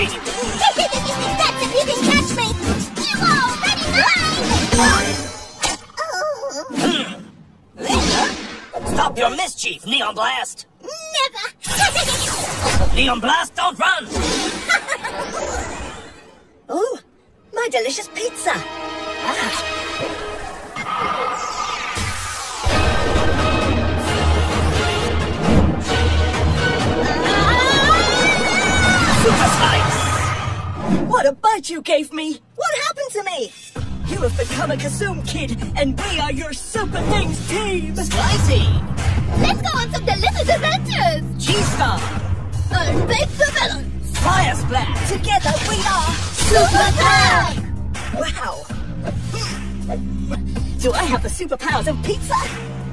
me on the villains team. That's if you can catch me. You already mine. Stop your mischief, Neon Blast. Never. Neon Blast, don't run. Oh, my delicious pizza. Ah. A bite you gave me! What happened to me? You have become a Kazoom kid, and we are your Super Things team! Slicey. Let's go on some delicious adventures. G-Star. The villains. Fire Splash. Together we are Super Tag. Wow! Do I have the superpowers of pizza?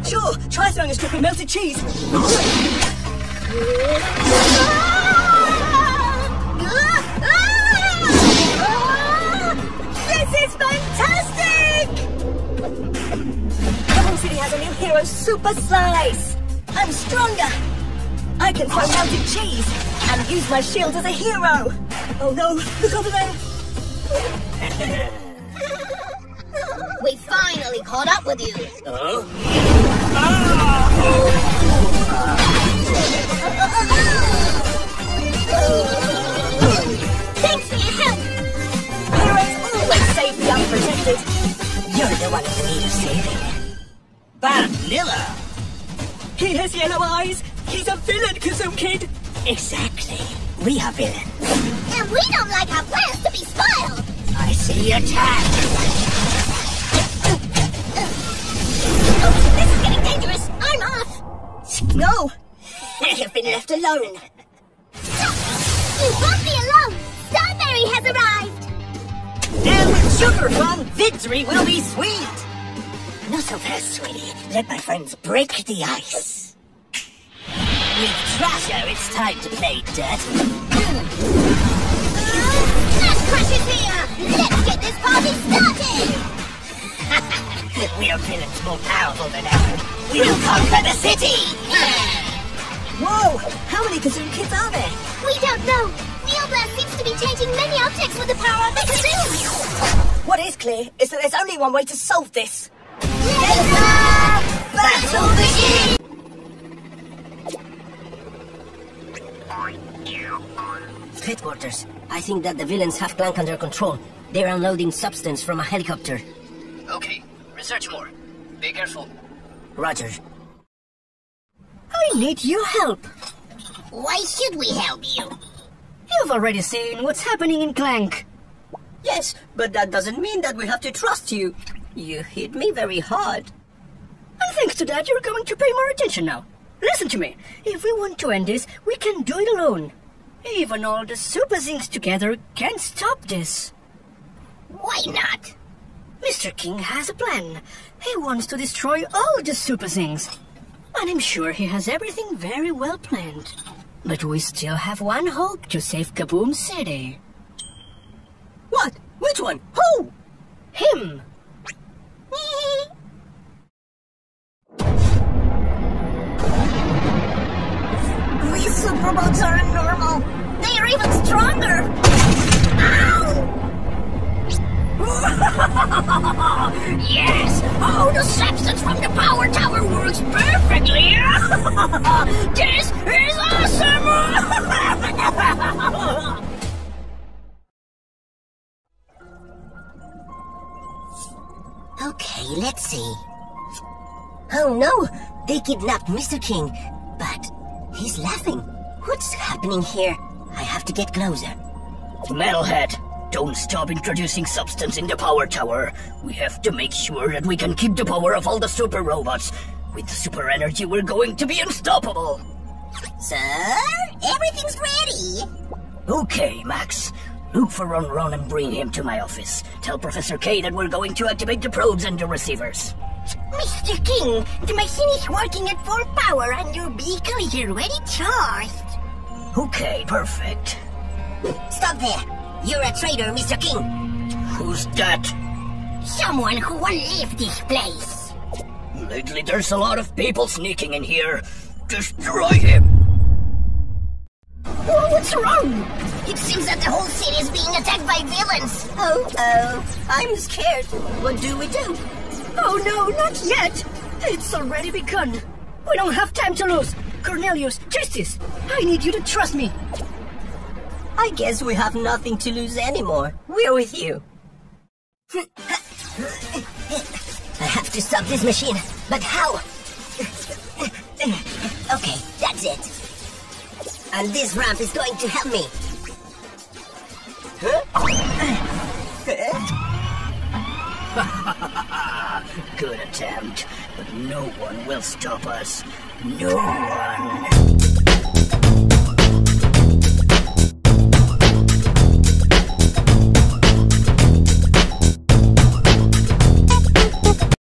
Sure, try throwing a strip of melted cheese. Ah! Super Slice. I'm stronger. I can throw melted cheese and use my shield as a hero. Oh no, look over there. We finally caught up with you. Thanks ah, for oh. Vanilla. He has yellow eyes. He's a villain, Kazoom Kid. Exactly. We are villains. And we don't like our plans to be spoiled. I see attack. Oh, this is getting dangerous. I'm off. No, we have been left alone. You won't be alone. Starberry has arrived. And with Sugar Plum, victory will be sweet. Not so fast, sweetie. Let my friends break the ice. With Trasher, it's time to play dirty. Smash Crush is here. Let's get this party started. We're villains more powerful than ever. We'll conquer the city. Whoa! How many Kazoom Kids are there? We don't know. Neoblast seems to be changing many objects with the power of the Kazoom. What is clear is that there's only one way to solve this. Headquarters. I think that the villains have Clank under control. They're unloading substance from a helicopter. Okay, research more. Be careful. Roger. I need your help. Why should we help you? You've already seen what's happening in Clank. Yes, but that doesn't mean that we have to trust you. You hit me very hard. And thanks to that, you're going to pay more attention now. Listen to me. If we want to end this, we can do it alone. Even all the Super Things together can't stop this. Why not? Mr. King has a plan. He wants to destroy all the Super Things. And I'm sure he has everything very well planned. But we still have one hope to save Kaboom City. What? Which one? Who? Him! Yes! Oh, the substance from the power tower works perfectly! this is awesome! Okay, let's see. Oh no! They kidnapped Mr. King, but he's laughing. What's happening here? I have to get closer. Metalhead, don't stop introducing substance in the power tower. We have to make sure that we can keep the power of all the super robots. With super energy, we're going to be unstoppable. Sir, everything's ready. Okay, Max. Look for Ron Ron and bring him to my office. Tell Professor K that we're going to activate the probes and the receivers. Mr. King, the machine is working at full power and your beacon is already charged. Okay, perfect. Stop there. You're a traitor, Mr. King. Who's that? Someone who won't leave this place. Lately, there's a lot of people sneaking in here. Destroy him! Wha- What's wrong? It seems that the whole city is being attacked by villains. Oh, oh, I'm scared. What do we do? Oh no, not yet! It's already begun. We don't have time to lose. Cornelius, Justice, I need you to trust me. I guess we have nothing to lose anymore. We're with you. I have to stop this machine, but how? Okay, that's it. And this ramp is going to help me. Good attempt, but no one will stop us. No one.